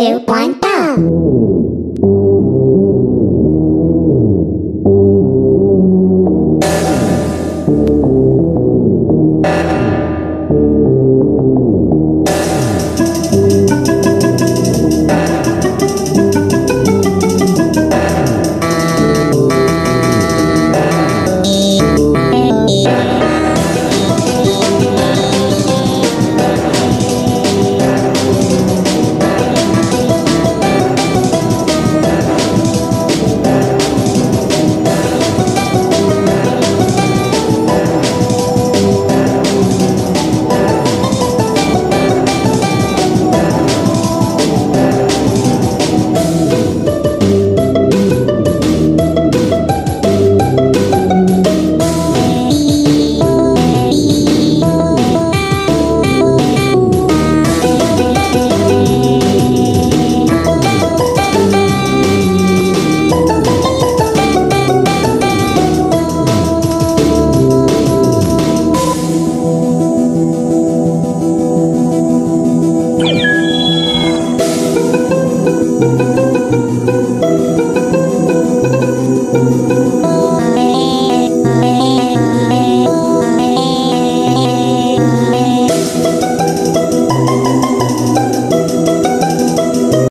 one, go! oh